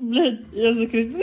Блядь, я закричу.